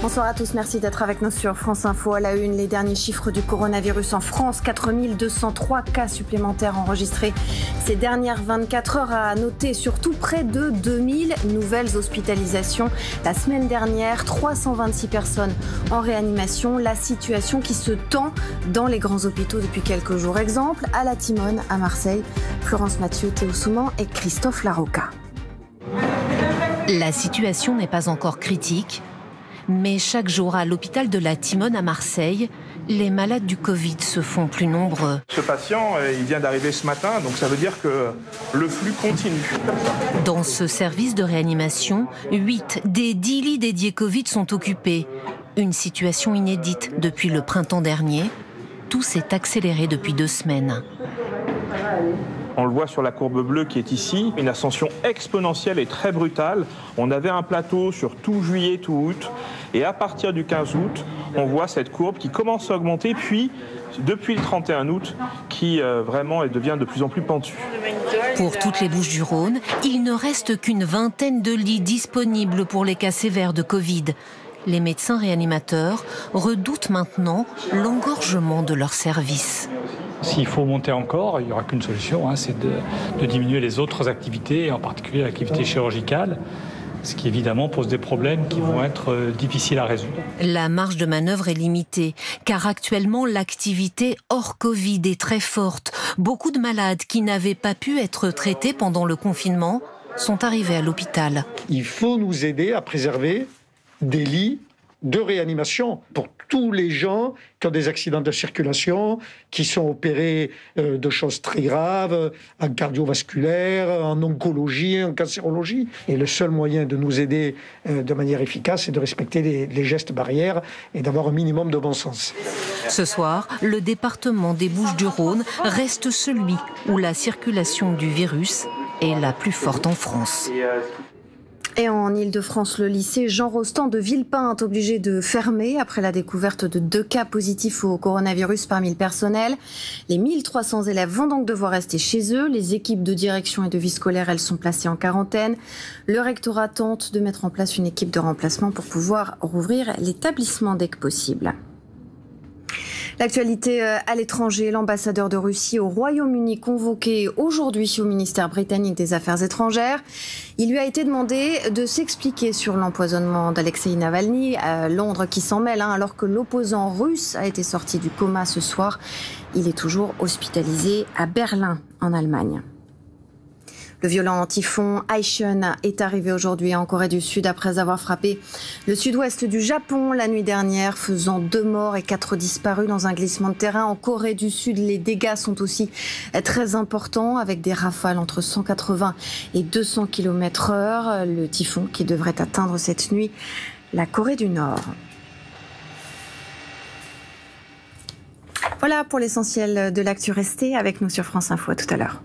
Bonsoir à tous, merci d'être avec nous sur France Info. À la une, les derniers chiffres du coronavirus en France. 4203 cas supplémentaires enregistrés ces dernières 24 heures. À noter surtout près de 2000 nouvelles hospitalisations. La semaine dernière, 326 personnes en réanimation. La situation qui se tend dans les grands hôpitaux depuis quelques jours. Exemple, à la Timone, à Marseille, Florence Mathieu, Théo Souman et Christophe Larocca. La situation n'est pas encore critique. Mais chaque jour, à l'hôpital de la Timone à Marseille, les malades du Covid se font plus nombreux. Ce patient, euh, il vient d'arriver ce matin, donc ça veut dire que le flux continue. Dans ce service de réanimation, 8 des 10 lits dédiés Covid sont occupés. Une situation inédite depuis le printemps dernier. Tout s'est accéléré depuis deux semaines. On le voit sur la courbe bleue qui est ici, une ascension exponentielle et très brutale. On avait un plateau sur tout juillet, tout août, et à partir du 15 août, on voit cette courbe qui commence à augmenter, puis depuis le 31 août, qui euh, vraiment devient de plus en plus pentue. Pour toutes les Bouches du Rhône, il ne reste qu'une vingtaine de lits disponibles pour les cas sévères de Covid. Les médecins réanimateurs redoutent maintenant l'engorgement de leurs services. S'il faut monter encore, il n'y aura qu'une solution, hein, c'est de, diminuer les autres activités, en particulier l'activité chirurgicale ce qui évidemment pose des problèmes qui vont être euh, difficiles à résoudre. La marge de manœuvre est limitée, car actuellement l'activité hors Covid est très forte. Beaucoup de malades qui n'avaient pas pu être traités pendant le confinement sont arrivés à l'hôpital. Il faut nous aider à préserver des lits de réanimation pour tous les gens qui ont des accidents de circulation, qui sont opérés euh, de choses très graves, en cardiovasculaire, en oncologie, en cancérologie. Et le seul moyen de nous aider euh, de manière efficace, c'est de respecter les, les gestes barrières et d'avoir un minimum de bon sens. Ce soir, le département des Bouches-du-Rhône reste celui où la circulation du virus est la plus forte en France. Et en Ile-de-France, le lycée Jean Rostand de Villepin est obligé de fermer après la découverte de deux cas positifs au coronavirus parmi le personnel. Les 1300 élèves vont donc devoir rester chez eux. Les équipes de direction et de vie scolaire, elles sont placées en quarantaine. Le rectorat tente de mettre en place une équipe de remplacement pour pouvoir rouvrir l'établissement dès que possible. L'actualité euh, à l'étranger, l'ambassadeur de Russie au Royaume-Uni convoqué aujourd'hui au ministère britannique des Affaires étrangères. Il lui a été demandé de s'expliquer sur l'empoisonnement d'Alexei Navalny, à Londres qui s'en mêle, hein, alors que l'opposant russe a été sorti du coma ce soir. Il est toujours hospitalisé à Berlin, en Allemagne. Le violent typhon Aishun est arrivé aujourd'hui en Corée du Sud après avoir frappé le sud-ouest du Japon la nuit dernière, faisant deux morts et quatre disparus dans un glissement de terrain. En Corée du Sud, les dégâts sont aussi très importants avec des rafales entre 180 et 200 km heure. Le typhon qui devrait atteindre cette nuit la Corée du Nord. Voilà pour l'essentiel de l'actu. Restée avec nous sur France Info. À tout à l'heure.